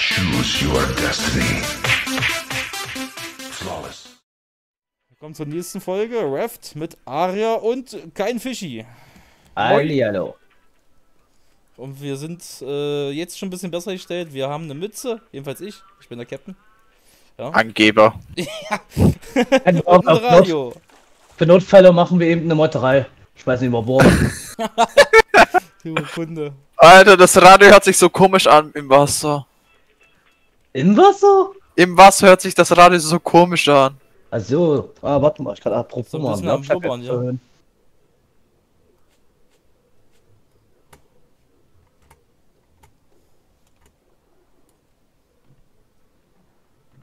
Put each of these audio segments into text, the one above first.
Choose your destiny. Flawless. Willkommen zur nächsten Folge. Raft mit Aria und kein Fischi. Hallihallo. Und wir sind äh, jetzt schon ein bisschen besser gestellt. Wir haben eine Mütze, jedenfalls ich. Ich bin der Captain. Angeber. Ein Und ein Not- Radio. Für Notfälle machen wir eben eine Meuterei. Ich weiß nicht, über. Du Kunde. Alter, das Radio hört sich so komisch an im Wasser. Im Wasser? Im Wasser hört sich das Radio so komisch an. Also, ah, warte mal, ich kann apropos So mal einen am Blubbern, ja. erhöhen.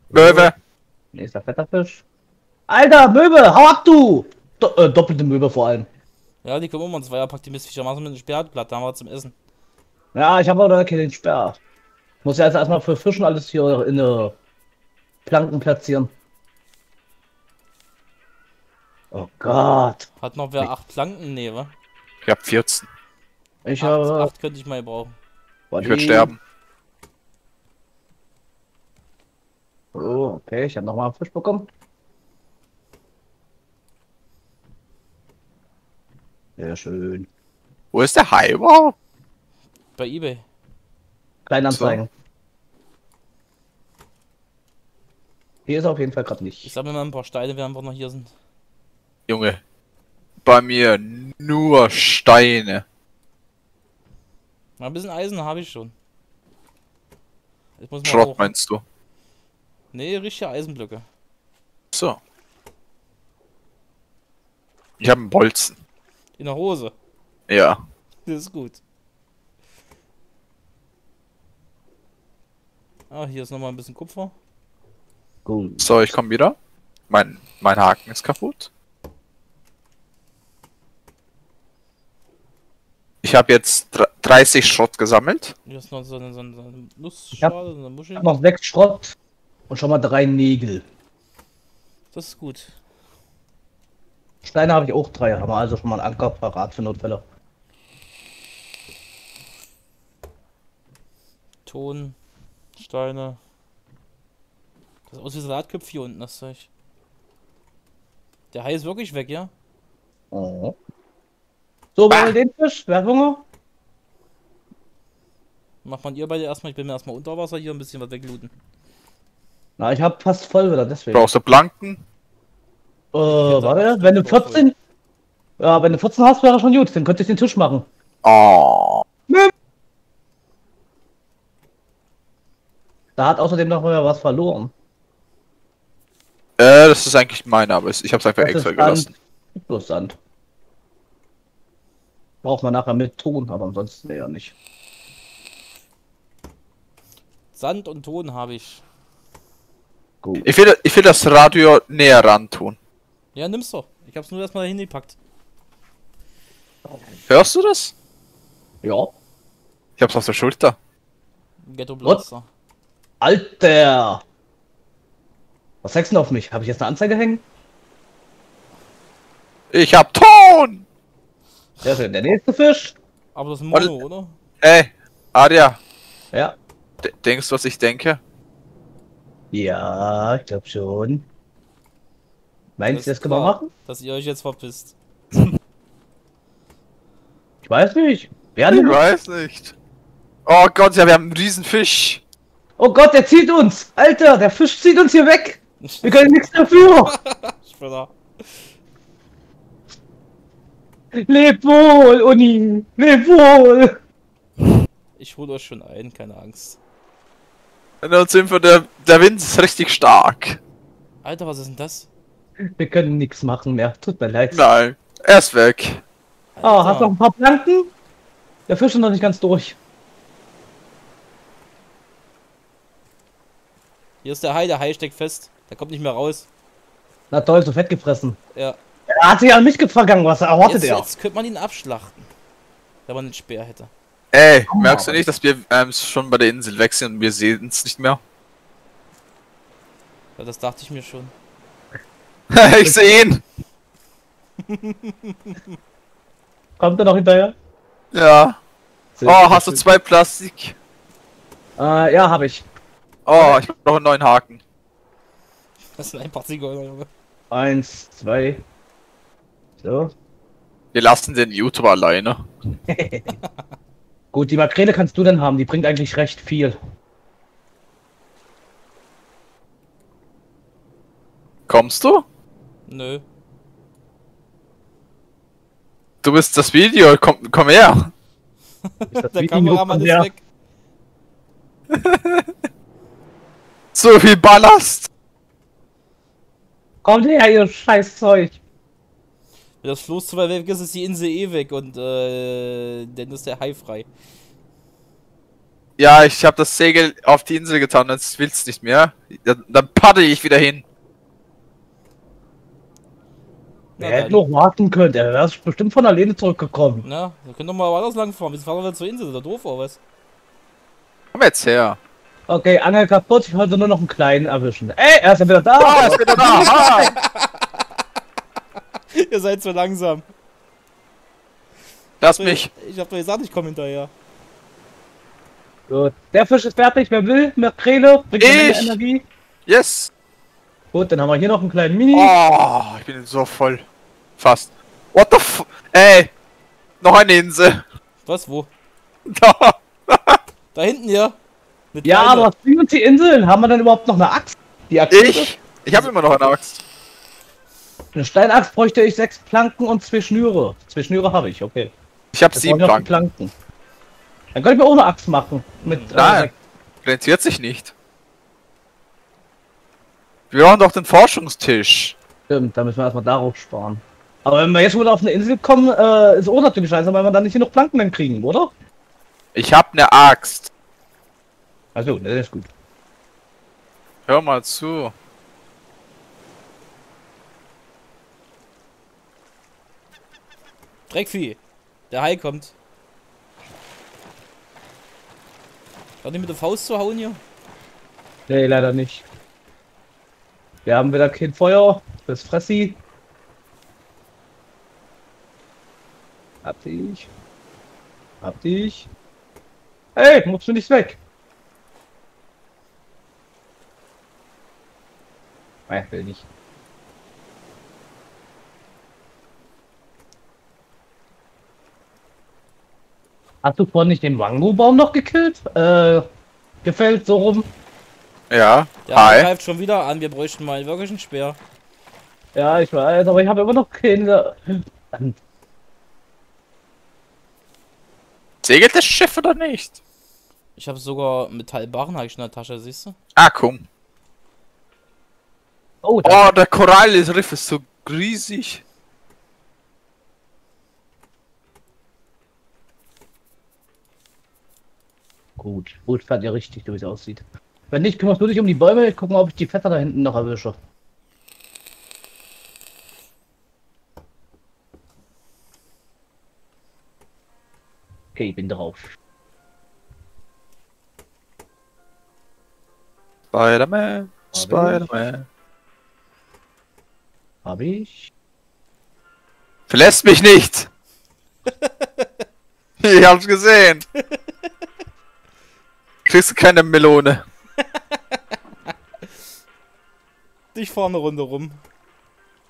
Möwe. Nächster fetter Fisch. Alter, Möwe, hau ab du! Do äh, doppelte Möwe vor allem. Ja, die kommen um uns, weil er packt die Mistfischer mit einem Sperrblatt, da haben wir zum Essen. Ja, ich habe aber keinen Sperr. Muss ja jetzt erstmal für Fischen alles hier in eine Planken platzieren. Oh Gott. Hat noch wer acht Planken? Nee, wa? Ich hab 14. Ich Acht, habe. acht könnte ich mal brauchen. Ich würde sterben. Oh, okay, ich habe nochmal einen Fisch bekommen. Sehr schön. Wo ist der? Wow. Bei Ebay. Kleinanzeigen. Hier ist er auf jeden Fall gerade Ich nicht. sammle mal ein paar Steine, während wir noch hier sind. Junge. Bei mir nur Steine. Ein bisschen Eisen habe ich schon. Ich muss mal Schrott hoch. meinst du? Nee, richtige Eisenblöcke. So. Ich habe einen Bolzen. In der Hose. Ja. Das ist gut. Ah, hier ist nochmal ein bisschen Kupfer. Gut. So, ich komme wieder. Mein, mein Haken ist kaputt. Ich habe jetzt dr- 30 Schrott gesammelt. Hier ist noch so eine, so eine, so eine hab- Nussschale, so eine Muschel. Ich habe noch sechs Schrott und schon mal drei Nägel. Das ist gut. Steine habe ich auch drei, haben wir also schon mal einen Anker parat für Notfälle. Ton, Steine. Das ist aus wie Salatköpfe hier unten, das Zeug. Der Hai ist wirklich weg, ja? Oh. So, wer will den Fisch? Wer hat Hunger? Macht man ihr beide erstmal, ich bin mir erstmal unter Wasser hier ein bisschen was weglooten. Na, ich habe fast voll wieder, deswegen. Brauchst du Planken? Äh, warte, wenn du 14. Ja, wenn du 14 hast, wäre schon gut, dann könnte ich den Tisch machen. Oh. Da hat außerdem noch mal was verloren. Äh, das ist eigentlich meine, aber ich hab's einfach Das extra ist gelassen. Bloß Sand. Braucht man nachher mit Ton, aber ansonsten eher nicht. Sand und Ton habe ich. Gut. Ich will, ich will das Radio näher ran tun. Ja, nimm's doch. Ich hab's nur erstmal hingepackt. Hörst du das? Ja. Ich hab's auf der Schulter. Ghetto Blaster. Alter! Was sagst du denn auf mich? Habe ich jetzt eine Anzeige hängen? Ich hab Ton! Sehr schön. Der nächste Fisch? Aber das ist ein Mono, oder? Ey, Aria, Ja. de- denkst du, was ich denke? Ja, ich glaube schon. Meinst du, das können wir machen? Dass ihr euch jetzt verpisst. Ich weiß nicht. Wer Ich denn? weiß nicht. Oh Gott, ja, wir haben einen riesen Fisch. Oh Gott, der zieht uns! Alter, der Fisch zieht uns hier weg! Wir können nichts dafür! Ich bin da. Leb wohl, Uni! Leb wohl! Ich hol euch schon ein, keine Angst. Dann sind wir, der, der Wind ist richtig stark. Alter, was ist denn das? Wir können nichts machen mehr. Tut mir leid. Nein, er ist weg. Ah, hast du noch ein paar Planken? Der Fisch ist noch nicht ganz durch. Hier ist der Hai, der Hai steckt fest. Der kommt nicht mehr raus. Na toll, so fett gefressen. Ja. Er hat sich an mich vergangen, was erwartet Jetzt, er? jetzt könnte man ihn abschlachten. Wenn man einen Speer hätte. Ey, merkst du nicht, dass wir ähm, schon bei der Insel weg sind und wir sehen es nicht mehr? Ja, das dachte ich mir schon. ich sehe ihn! Kommt er noch hinterher? Ja. Sehr Oh, hast du zwei Plastik? Äh, ja, habe ich. Oh, ich brauche noch einen neuen Haken. Das sind ein paar Zigeuner, Junge. Eins, zwei. So. Wir lassen den YouTuber alleine. Gut, die Makrele kannst du dann haben. Die bringt eigentlich recht viel. Kommst du? Nö. Du bist das Video, komm, komm her. Ist das Der Video Kameramann ist weg. So viel Ballast. Kommt her, ihr Scheißzeug. Wenn das Floß zu weit weg ist, ist die Insel eh weg und äh, dann ist der Hai frei. Ja, ich habe das Segel auf die Insel getan, jetzt willst nicht mehr. Dann, dann paddel ich wieder hin. Na Er hätte noch warten können. Er wäre bestimmt von alleine zurückgekommen. Na, wir können doch mal woanders lang fahren. Wieso fahren wir zur Insel? Ist doch doof, oder was? Komm jetzt her. Okay, Angel kaputt. Ich wollte nur noch einen kleinen erwischen. Ey, er ist ja wieder da. Ah, ist wieder da. Ah. Ihr seid so langsam. Lass mich. Ich hab doch gesagt, ich komme hinterher. Gut. Der Fisch ist fertig. Wer will? Makrele. Bringt Ich. Energie. Yes. Gut, dann haben wir hier noch einen kleinen Mini. Oh, ich bin so voll. Fast. What the f... Ey. Noch eine Insel. Was, wo? Da. Da hinten ja. Mit ja, aber wie uns die Inseln? Haben wir dann überhaupt noch eine Axt? Die Axt Ich? Ich habe immer noch eine Axt. Eine Steinaxt bräuchte ich sechs Planken und zwei Schnüre. Zwei Schnüre habe ich, okay. Ich habe sieben Planken. Planken. Dann könnte ich mir auch eine Axt machen. Mit, Nein. Äh, Rentiert sich nicht. Wir brauchen doch den Forschungstisch. stimmt, da müssen wir erstmal darauf sparen. Aber wenn wir jetzt wieder auf eine Insel kommen, äh, ist auch natürlich scheiße, weil wir dann nicht genug Planken dann kriegen, oder? Ich habe eine Axt. Also, das ist gut. Hör mal zu. Dreckvieh. Der Hai kommt. Kann die mit der Faust zu hauen hier? Nee, leider nicht. Wir haben wieder kein Feuer. Das Fressi. Hab dich. Hab dich. Hey, musst du nicht weg. Nein, will nicht. Hast du vorhin nicht den Wango-Baum noch gekillt? Äh, gefällt so rum. Ja. Der Hai Hi. greift schon wieder an. Wir bräuchten mal wirklich einen Speer. Ja, ich weiß, aber ich habe immer noch keine. Segelt das Schiff oder nicht? Ich habe sogar Metallbarren hab ich in der Tasche, siehst du? Ah, komm. Oh, Oh, der Korallenriff ist so riesig. Gut, gut, fährt ja richtig, so wie es aussieht. Wenn nicht, kümmerst du dich um die Bäume. Ich guck mal, ob ich die Fässer da hinten noch erwische. Okay, ich bin drauf. Spider-Man. Spider-Man. Hab ich. Verlässt mich nicht! ich hab's gesehen. Kriegst du keine Melone. Ich fahre eine Runde rum.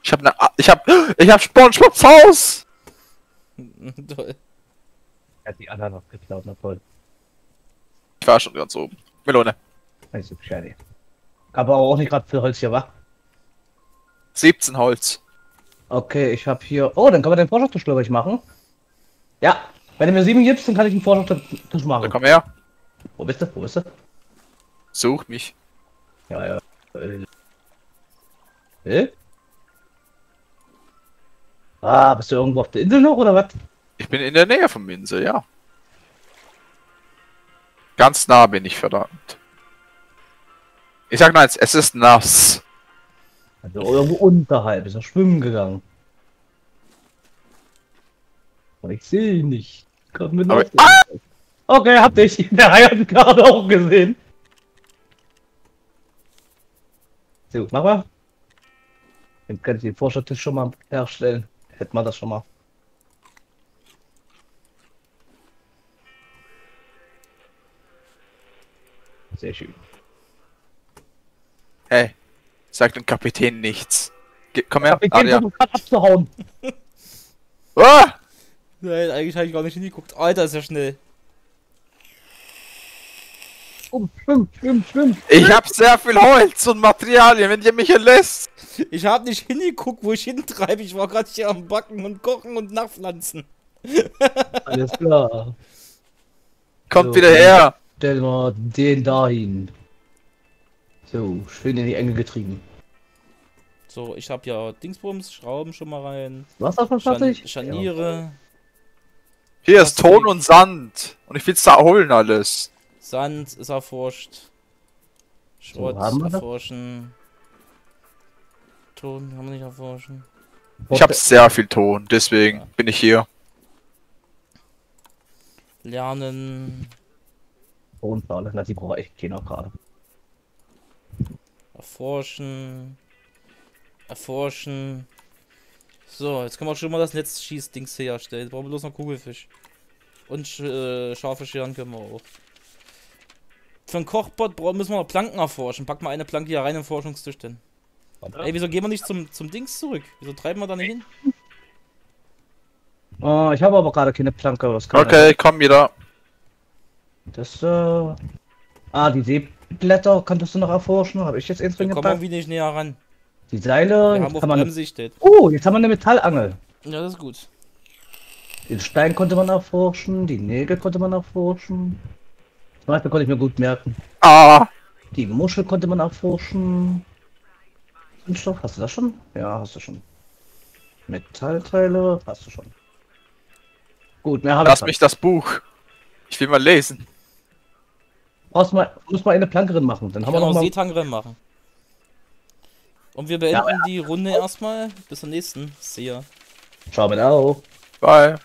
Ich hab ne, ich hab, ich hab SpongeBob's Haus! Toll. Er hat die anderen noch geklaut, na toll. Ich war schon ganz oben. Melone. Ist schade. Aber auch nicht gerade viel Holz hier, wa? 17 Holz. Okay, ich habe hier. Oh, dann kann man den Forschungstisch, glaube ich, machen. Ja, wenn du mir sieben gibst, dann kann ich einen Forschungstisch Dann machen. komm her. Wo bist du? Wo bist du? Such mich. Ja, ja. Äh. Äh? Ah, bist du irgendwo auf der Insel noch oder was? Ich bin in der Nähe vom Insel, ja. Ganz nah bin ich, verdammt. Ich sag nur eins, es ist nass. Also irgendwo unterhalb, ist er schwimmen gegangen. Aber ich sehe ihn nicht. Kommt mit Aber- Insel. Okay, hab dich. Der Hai hat gerade auch gesehen. So, mach mal. Dann kann ich den Forschertisch schon mal herstellen. Hätten wir das schon mal. Sehr schön. Sagt dem Kapitän nichts. Ge komm her, Kapitän Aria. gerade abzuhauen. Ah! Nein, eigentlich habe ich gar nicht hingeguckt. Alter, ist ja schnell. Oh, schwimm, schwimm, schwimm. Ich hab sehr viel Holz und Materialien, wenn ihr mich lässt. Ich habe nicht hingeguckt, wo ich hintreibe. Ich war gerade hier am Backen und Kochen und Nachpflanzen. Alles klar. Kommt So. wieder her. Stellen wir den dahin. So, schön in die Enge getrieben. So, ich habe ja Dingsbums, Schrauben schon mal rein. Wasser schon Schan fertig? Scharniere, Hier ist Ton und Sand. Und ich will's da holen alles. Sand ist erforscht. Schrott haben wir das? erforschen. Ton haben wir nicht erforschen. Ich hab sehr viel Ton, deswegen bin ich hier. Lernen, Bodenplatte, na die braucht echt keiner gerade. erforschen. Erforschen. So, jetzt können wir schon mal das Netzschießdings herstellen. Jetzt brauchen wir bloß noch Kugelfisch. Und äh, scharfe Scheren können wir auch. Für einen Kochbot müssen wir noch Planken erforschen. Pack mal eine Planke hier rein im Forschungstisch denn. Ey, wieso gehen wir nicht zum, zum Dings zurück? Wieso treiben wir da nicht hin? Oh, ich habe aber gerade keine Planke. Was kann Okay, komm wieder. Das, äh. Ah, die Seeblätter könntest du noch erforschen. Habe ich jetzt eins Wir drin kommen gepackt? irgendwie nicht näher ran. Die Seile. Wir haben auf man Bremse oh, jetzt haben wir eine Metallangel. Ja, das ist gut. Den Stein konnte man erforschen, die Nägel konnte man erforschen. Zum Beispiel konnte ich mir gut merken. Ah, Die Muschel konnte man erforschen. Kunststoff, hast du das schon? Ja, hast du schon. Metallteile, hast du schon. Gut, mehr habe ich. lass mich das Buch. Ich will mal lesen. Brauchst mal, muss mal eine Planke drin machen. Dann Ich haben kann wir auch noch mal. Seetangrennen machen. Und wir beenden ja, ja. die Runde erstmal. Bis zum nächsten. See ya. Ciao mit auch. Bye.